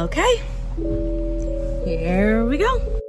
Okay, here we go.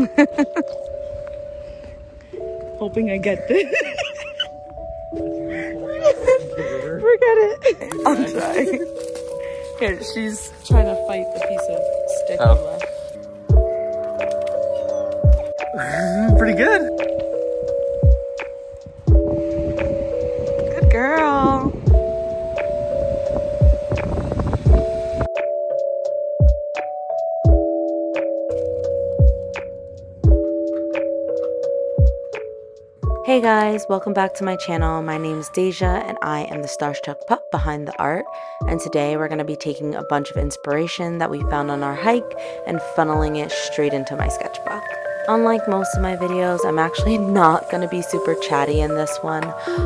Hoping I get this. Forget it. I'm trying. Here, she's trying to fight the piece of stick Oh. Pretty good. Good guys, welcome back to my channel. My name is Deija and I am the Starstruck pup behind the art. And today we're going to be taking a bunch of inspiration that we found on our hike and funneling it straight into my sketchbook. Unlike most of my videos, I'm actually not going to be super chatty in this one.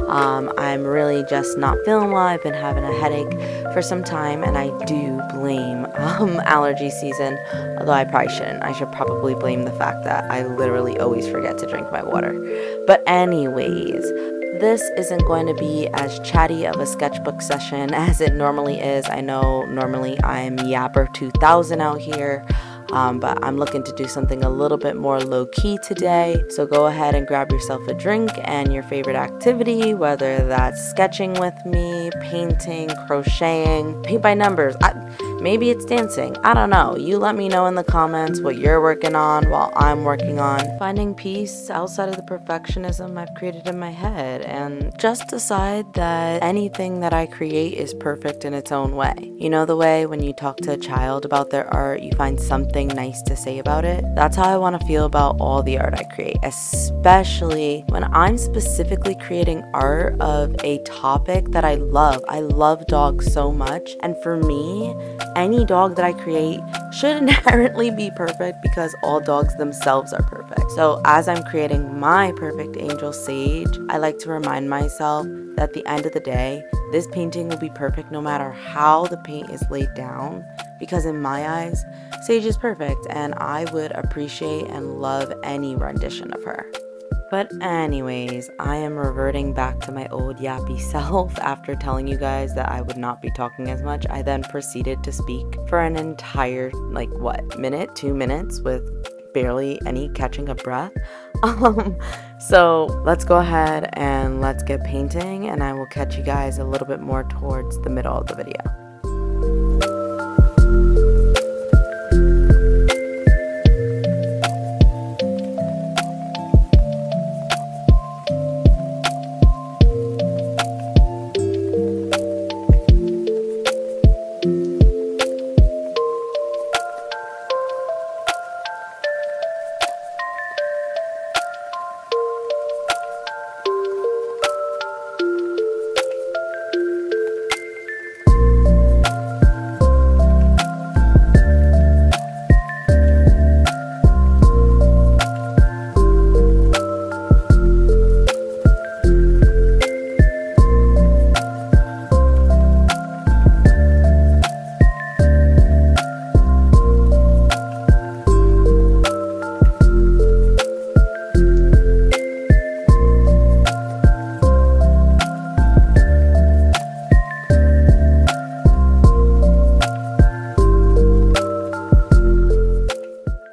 Um, I'm really just not feeling well. I've been having a headache for some time, and I do blame um, allergy season, although I probably shouldn't. I should probably blame the fact that I literally always forget to drink my water. But, anyways, this isn't going to be as chatty of a sketchbook session as it normally is. I know normally I'm Yapper 2000 out here. Um, but I'm looking to do something a little bit more low key today. So go ahead and grab yourself a drink and your favorite activity, whether that's sketching with me, painting, crocheting, paint by numbers. I, maybe it's dancing. I don't know. You let me know in the comments what you're working on while I'm working on finding peace outside of the perfectionism I've created in my head and just decide that anything that I create is perfect in its own way. You know, the way when you talk to a child about their art, you find something nice to say about it? That's how I want to feel about all the art I create, especially when I'm specifically creating art of a topic that I love. I love dogs so much, and for me, any dog that I create should inherently be perfect because all dogs themselves are perfect. So, as I'm creating my perfect angel sage, I like to remind myself that at the end of the day, this painting will be perfect no matter how the paint is laid down because in my eyes, Sage is perfect and I would appreciate and love any rendition of her. But, anyways, I am reverting back to my old yappy self after telling you guys that I would not be talking as much. I then proceeded to speak for an entire, like, what, minute, two minutes with barely any catching of breath. Um, so, let's go ahead and let's get painting, and I will catch you guys a little bit more towards the middle of the video.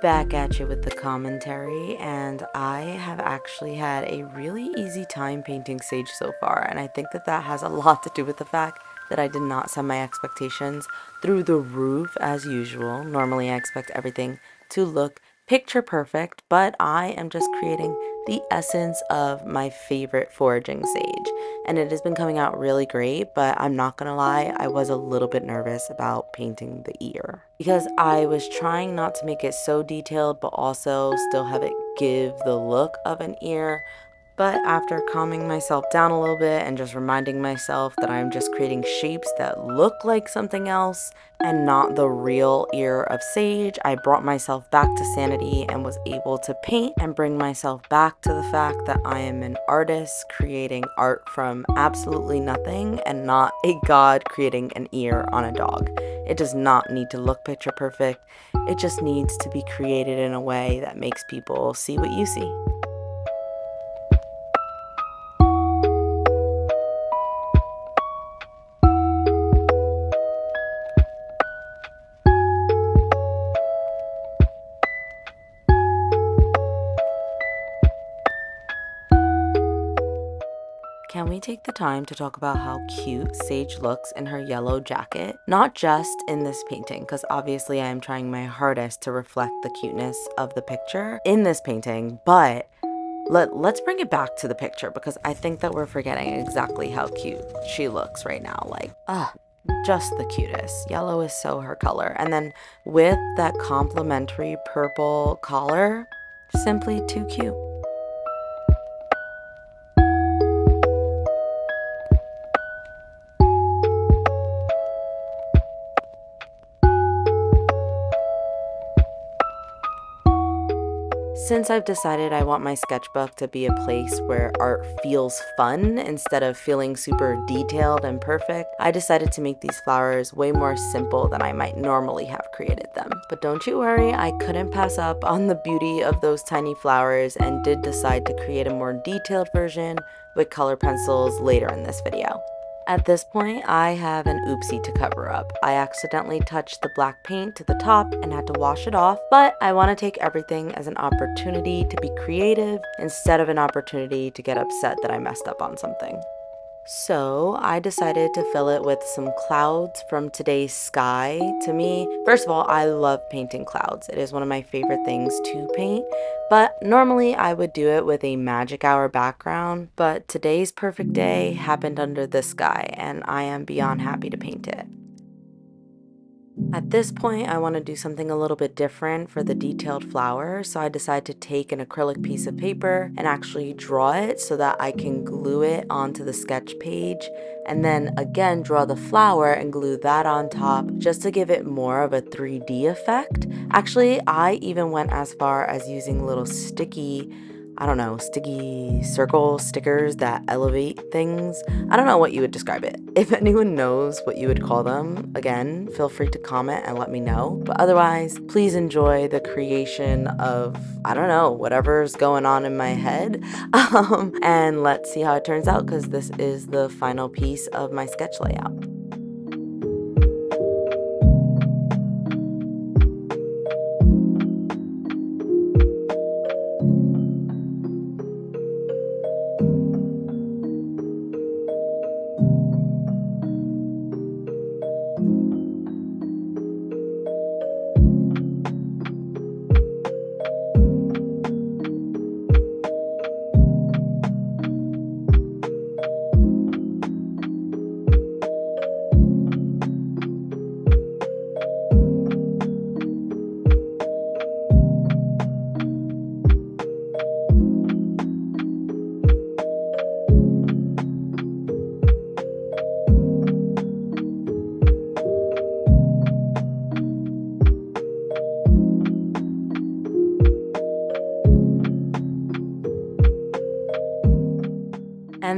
Back at you with the commentary, and I have actually had a really easy time painting Sage so far, and I think that that has a lot to do with the fact that I did not set my expectations through the roof as usual. Normally, I expect everything to look picture perfect, but I am just creating the essence of my favorite foraging sage. And it has been coming out really great, but I'm not gonna lie, I was a little bit nervous about painting the ear because I was trying not to make it so detailed, but also still have it give the look of an ear but after calming myself down a little bit and just reminding myself that I'm just creating shapes that look like something else and not the real ear of sage, I brought myself back to sanity and was able to paint and bring myself back to the fact that I am an artist creating art from absolutely nothing and not a god creating an ear on a dog. It does not need to look picture perfect. It just needs to be created in a way that makes people see what you see. Can we take the time to talk about how cute Sage looks in her yellow jacket? Not just in this painting, because obviously I am trying my hardest to reflect the cuteness of the picture in this painting, but let, let's bring it back to the picture because I think that we're forgetting exactly how cute she looks right now. Like, ah, just the cutest. Yellow is so her color. And then with that complementary purple collar, simply too cute. Since I've decided I want my sketchbook to be a place where art feels fun instead of feeling super detailed and perfect, I decided to make these flowers way more simple than I might normally have created them. But don't you worry, I couldn't pass up on the beauty of those tiny flowers and did decide to create a more detailed version with color pencils later in this video. At this point, I have an oopsie to cover up. I accidentally touched the black paint to the top and had to wash it off, but I want to take everything as an opportunity to be creative instead of an opportunity to get upset that I messed up on something. So I decided to fill it with some clouds from today's sky. To me, first of all, I love painting clouds. It is one of my favorite things to paint, but normally I would do it with a magic hour background. But today's perfect day happened under the sky, and I am beyond happy to paint it. At this point, I want to do something a little bit different for the detailed flower, so I decide to take an acrylic piece of paper and actually draw it so that I can glue it onto the sketch page, and then again draw the flower and glue that on top just to give it more of a 3D effect. Actually, I even went as far as using little sticky I don't know, sticky circle stickers that elevate things. I don't know what you would describe it. If anyone knows what you would call them, again, feel free to comment and let me know. But otherwise, please enjoy the creation of, I don't know, whatever's going on in my head. Um, and let's see how it turns out because this is the final piece of my sketch layout.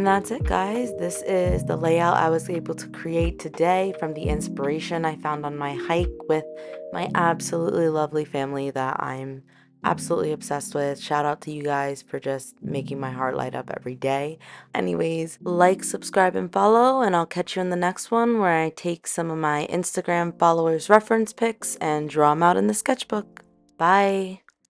And that's it, guys. This is the layout I was able to create today from the inspiration I found on my hike with my absolutely lovely family that I'm absolutely obsessed with. Shout out to you guys for just making my heart light up every day. Anyways, like, subscribe, and follow, and I'll catch you in the next one where I take some of my Instagram followers' reference pics and draw them out in the sketchbook. Bye.